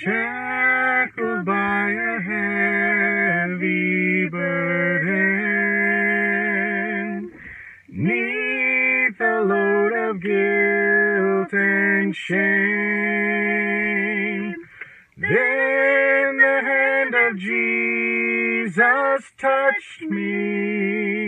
Shackled by a heavy burden, neath a load of guilt and shame. Then the hand of Jesus touched me,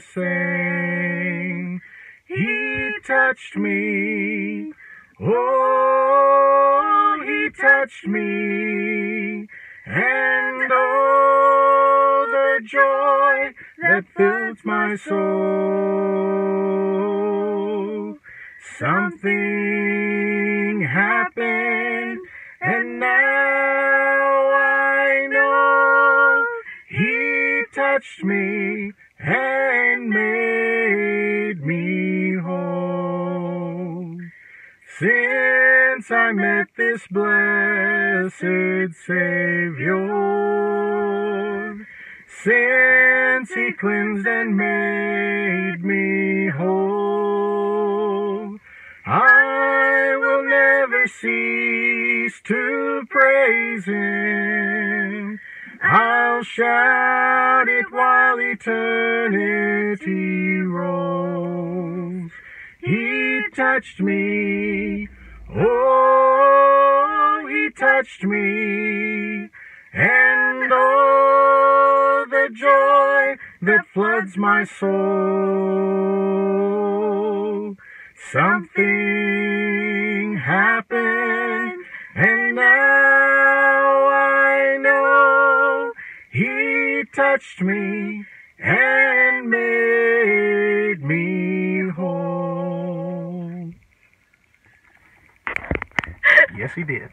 the. He touched me, oh, he touched me, and oh, the joy that fills my soul. Something happened, and now I know He touched me and Since I met this blessed Savior, since He cleansed and made me whole, I will never cease to praise Him. I'll shout it while eternity rolls. He touched me, oh, he touched me, and oh, the joy that floods my soul. Something happened, and now I know He touched me and made Yes, He did.